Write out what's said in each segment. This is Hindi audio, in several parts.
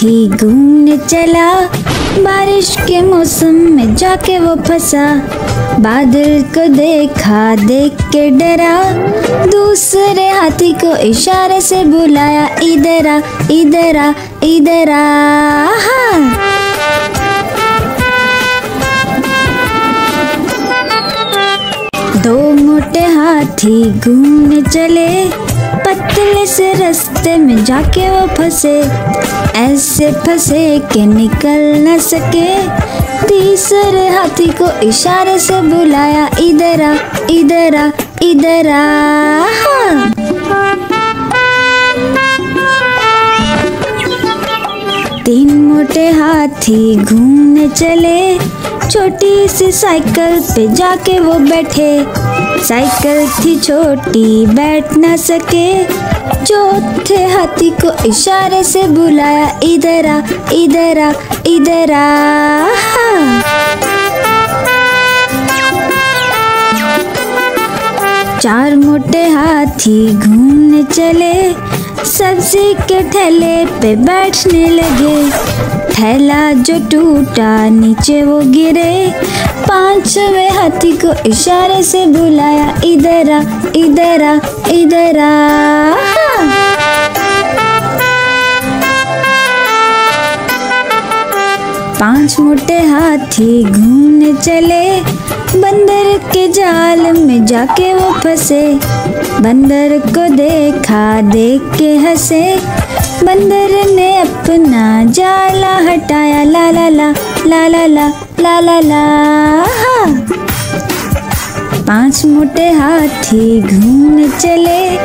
हाथी घूमने चला। बारिश के मौसम में जाके वो फंसा। बादल को देखा, देख के डरा। दूसरे हाथी को इशारे से बुलाया, इधर आ इधर आ इधर आ। दो मोटे हाथी घूमने चले। पतले से रास्ते में जाके वो फंसे। ऐसे फंसे के निकल न सके। तीसरे हाथी को इशारे से बुलाया, इधर आ इधर आ इधर आ। तीन मोटे हाथी घूमने चले। छोटी सी साइकिल पे जाके वो बैठे। साइकिल थी छोटी, बैठ न सके। चौथे हाथी को इशारे से बुलाया, इधर आ इधर आ इधर आ। चार मोटे हाथी घूमने चले, सब्ज़ी के ठेले पे बैठने लगे। थैला जो टूटा, नीचे वो गिरे। पांचवे हाथी को इशारे से बुलाया, इधर आ इधर आ इधर आ। पाँच मोटे हाथी घूमने चले, बंदर के जाल में जाके वो फंसे। बंदर को देखा, देख के हंसे। बंदर ने अपना जाला हटाया, ला ला ला ला ला ला ला ला ला। पाँच मोटे हाथी घूमने चले।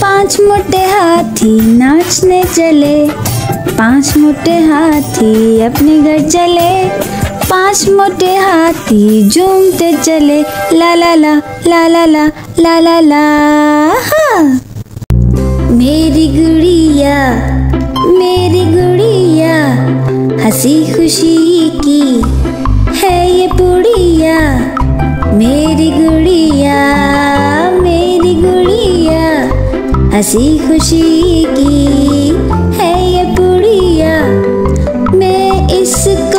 पाँच मोटे हाथी नाचने चले। पाँच मोटे हाथी अपने घर चले। पाँच मोटे हाथी झूमते चले, ला ला ला ला ला ला ला ला ला। मेरी गुड़िया मेरी गुड़िया, हँसी खुशी की है ये पुड़िया। मेरी गुड़िया मेरी गुड़िया, हँसी खुशी की है ये पुड़िया। मैं इसको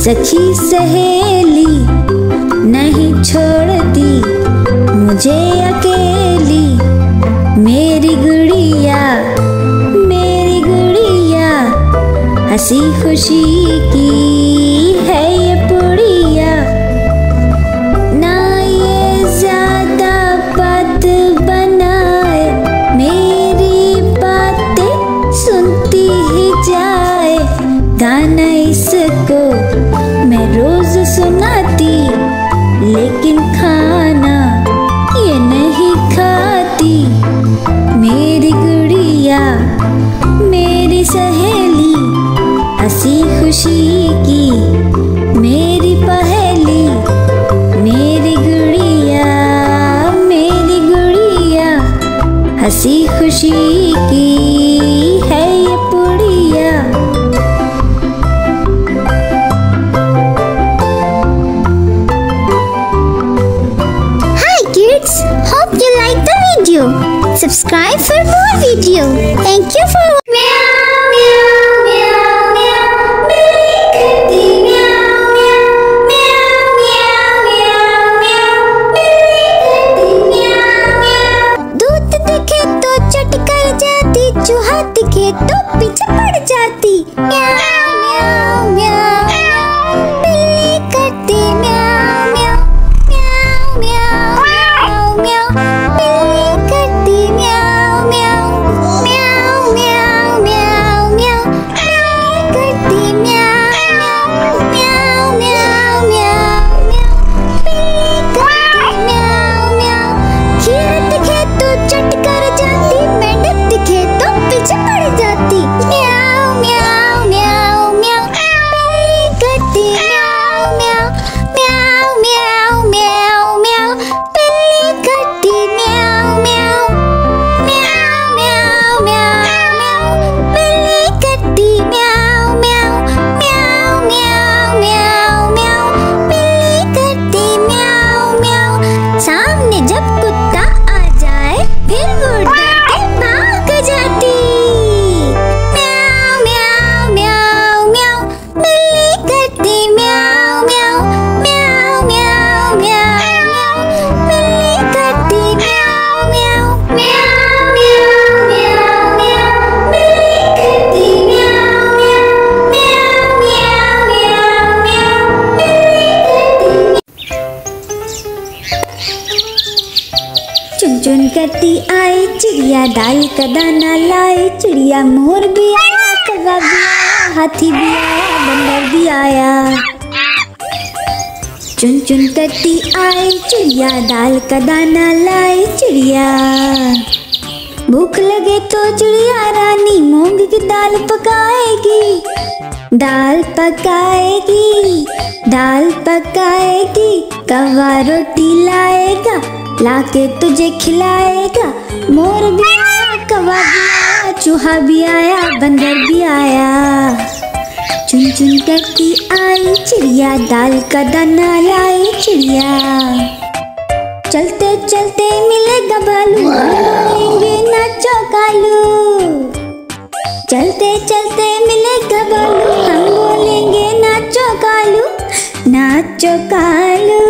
सखी सहेली नहीं छोड़ती मुझे अकेली। मेरी गुड़िया मेरी गुड़िया हँसी खुशी की। खुशी की मेरी पहेली मेरी गुड़िया मेरी गुड़िया हँसी खुशी की है ये पुड़िया Hi kids, hope you like the video. Subscribe for more video. Thank you for तो पीछे पड़ जाती। करती आई चिड़िया दाल का दाना लाई चिड़िया मोर भी आया कौवा भी आया, हाथी भी आया, बंदर भी आया। चुन चुन करती आई चिड़िया दाल का दाना लाई चिड़िया। भूख लगे तो चिड़िया रानी मूंग की दाल पकाएगी। दाल पकाएगी दाल पकाएगी कवा रोटी लाएगा लाके तुझे खिलाएगा। मोर भी आया, कवा भी आया, चूहा भी आया, बंदर भी आया। चुन चुन करती आई चिड़िया, दाल का दाना लाई चिड़िया। चलते चलते मिलेगा भालू बोलेंगे नाचो कालू चलते चलते मिलेगा भालू हम बोलेंगे नाचो कालू नाचो कालू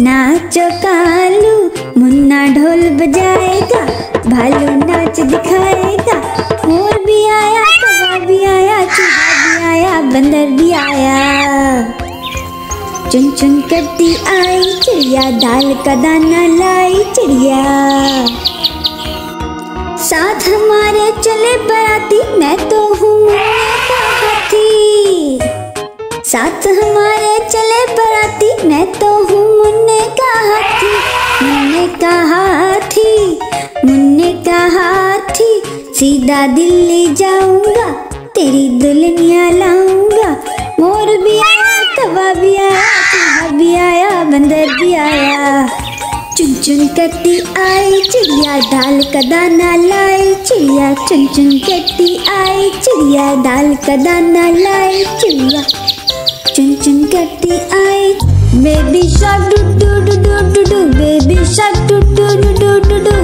नाचो कालू, मुन्ना ढोल बजाएगा भालू नाच दिखाएगा। मोर भी आया कौवा भी आया, चूहा भी आया, बंदर भी आया। चुन चुन करती आई, चिड़िया दाल का दाना लाई, चिड़िया। साथ हमारे चले बराती, मैं तो हूँ साथ हमारे चले बराती, मैं तो हूँ हाथी, मुन्ने का हाथी, मुन्ने का हाथी, सीधा दिल्ली जाऊँगा, तेरी दुल्हनिया लाऊँगा। मोर भी आया कौवा भी आया, चूहा भी आया, बंदर भी आया। चुन चुन करती आई, चिड़िया दाल का दाना लाई, चिड़िया चुन चुन करती आई, चिड़िया दाल का दाना लाई, चिड़िया चुन चुन करती आई baby shark doo do do baby shark do do do do do do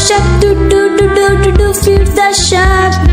shot, do do do do do do, feel the shark.